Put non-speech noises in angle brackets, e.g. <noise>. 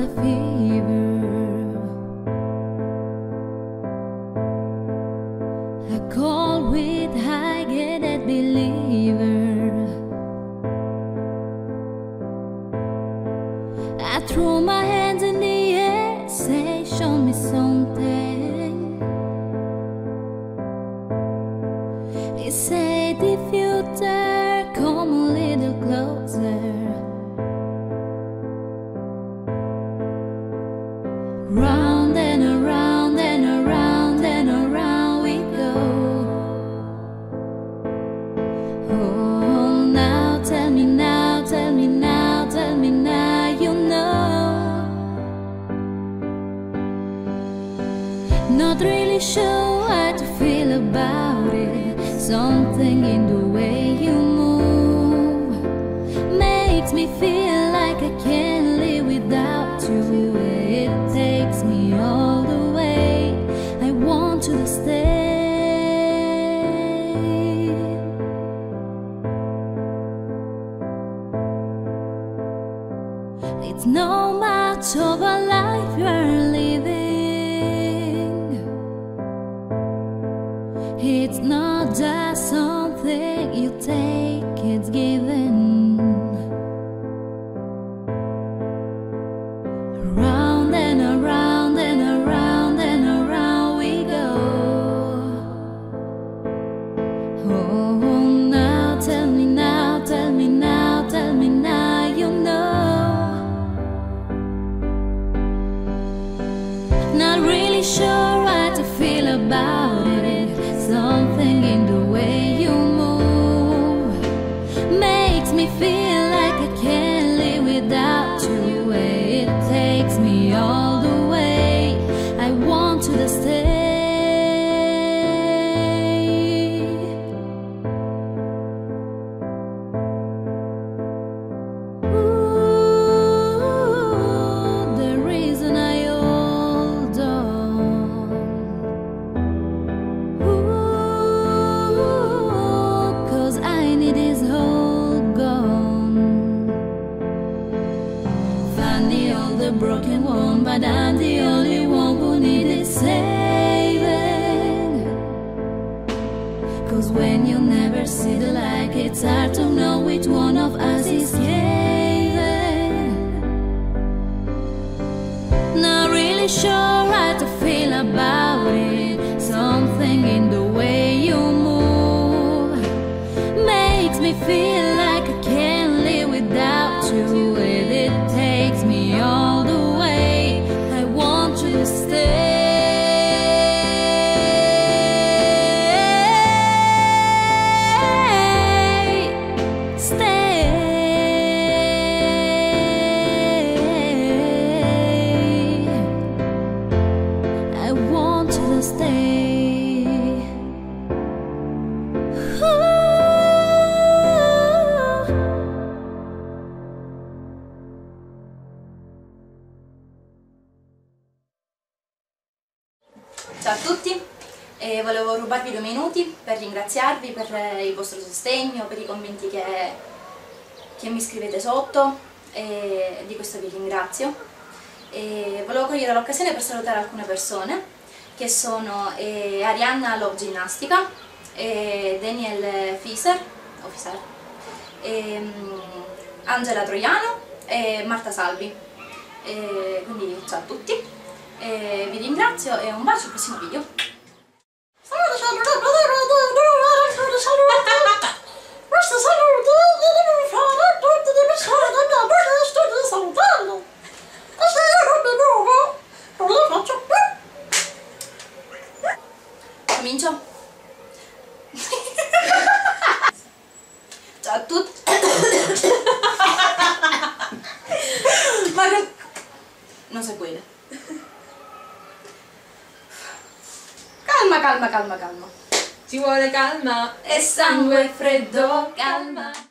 a fever. A call with high get believer. I throw my hands in the air, say, show me something. Not really sure how to feel about it. Something in the way you move makes me feel like I can't live without you. It takes me all the way. I want to stay. It's no much of a life you're living. Something you take, it's given. All the only broken one, but I'm the only one who needed saving. Cause when you never see the light, it's hard to know which one of us is caving. Not really sure how to e volevo rubarvi due minuti per ringraziarvi per eh, il vostro sostegno, per i commenti che, che mi scrivete sotto e di questo vi ringrazio. E volevo cogliere l'occasione per salutare alcune persone che sono eh, Arianna Love Ginnastica, e Daniel Fiser, o Fiser, ehm, Angela Troiano e Marta Salvi. Quindi ciao a tutti, vi ringrazio e un bacio al prossimo video. <laughs> Calma, calma, calma, calma. Ci vuole calma E sangue freddo, calma.